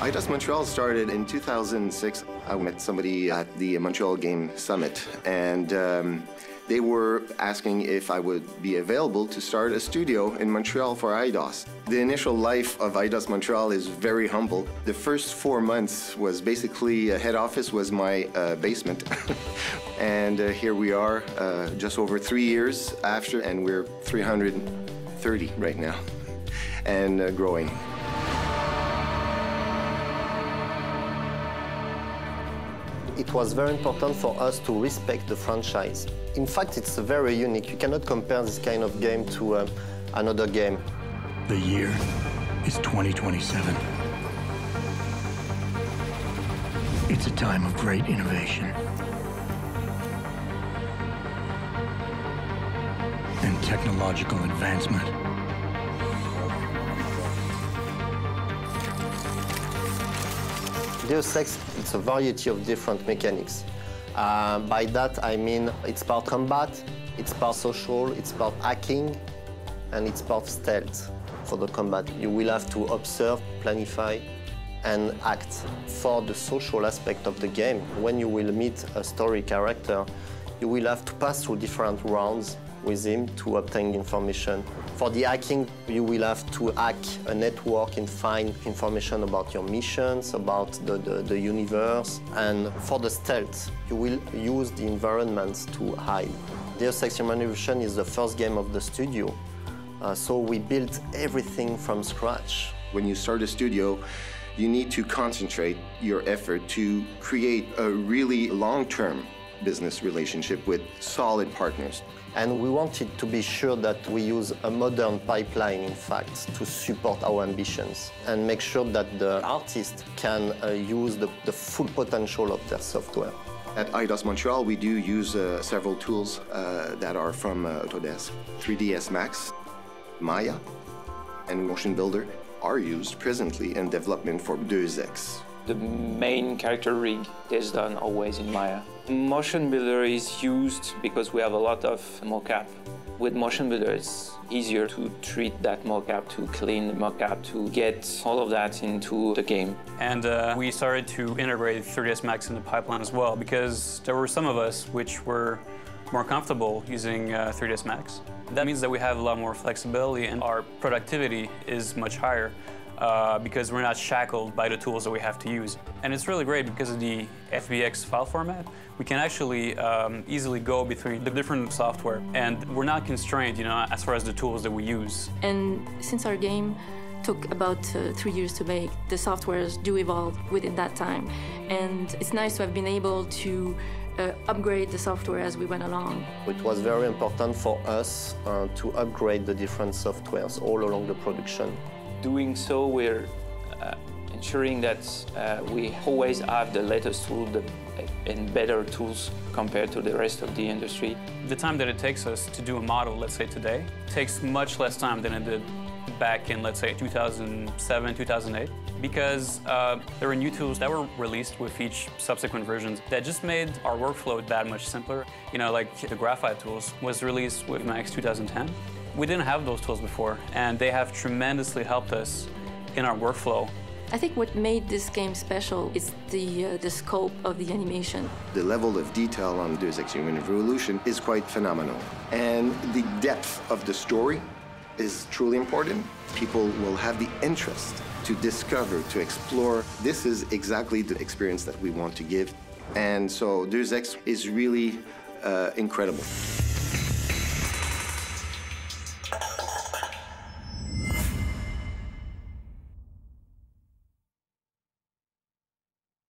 Eidos Montreal started in 2006. I met somebody at the Montreal Game Summit, and um, they were asking if I would be available to start a studio in Montreal for Eidos. The initial life of Eidos Montreal is very humble. The first four months was basically, uh, head office was my uh, basement. and uh, here we are, uh, just over three years after, and we're 330 right now, and uh, growing. It was very important for us to respect the franchise. In fact, it's very unique. You cannot compare this kind of game to uh, another game. The year is 2027. It's a time of great innovation. And technological advancement. Deus Ex, it's a variety of different mechanics. Uh, by that, I mean it's part combat, it's part social, it's part hacking, and it's part stealth for the combat. You will have to observe, planify, and act. For the social aspect of the game, when you will meet a story character, you will have to pass through different rounds with him to obtain information. For the hacking, you will have to hack a network and find information about your missions, about the, the, the universe. And for the stealth, you will use the environments to hide. Deus Ex Human Revolution is the first game of the studio, uh, so we built everything from scratch. When you start a studio, you need to concentrate your effort to create a really long-term business relationship with solid partners. And we wanted to be sure that we use a modern pipeline, in fact, to support our ambitions and make sure that the artist can uh, use the, the, full potential of their software. At Eidos Montreal, we do use uh, several tools uh, that are from uh, Autodesk. 3ds Max, Maya, and Motion Builder are used presently in development for Deus Ex. The main character rig is done always in Maya. Motion Builder is used because we have a lot of mocap. With Motion Builder, it's easier to treat that mocap, to clean the mocap, to get all of that into the game. And uh, we started to integrate 3ds Max in the pipeline as well because there were some of us which were more comfortable using uh, 3ds Max. That means that we have a lot more flexibility and our productivity is much higher uh, because we're not shackled by the tools that we have to use. And it's really great because of the FBX file format. We can actually um, easily go between the different software and we're not constrained, you know, as far as the tools that we use. And since our game took about uh, three years to make, the softwares do evolve within that time. And it's nice to have been able to uh, upgrade the software as we went along. It was very important for us uh, to upgrade the different softwares all along the production doing so, we're uh, ensuring that uh, we always have the latest tool the, and better tools compared to the rest of the industry. The time that it takes us to do a model, let's say today, takes much less time than it did back in, let's say, 2007, 2008, because uh, there were new tools that were released with each subsequent versions that just made our workflow that much simpler. You know, like the graphite tools was released with Max 2010. We didn't have those tools before, and they have tremendously helped us in our workflow. I think what made this game special is the, uh, the scope of the animation. The level of detail on Deus Ex Human Revolution is quite phenomenal. And the depth of the story is truly important. People will have the interest to discover, to explore. This is exactly the experience that we want to give. And so Deus Ex is really uh, incredible.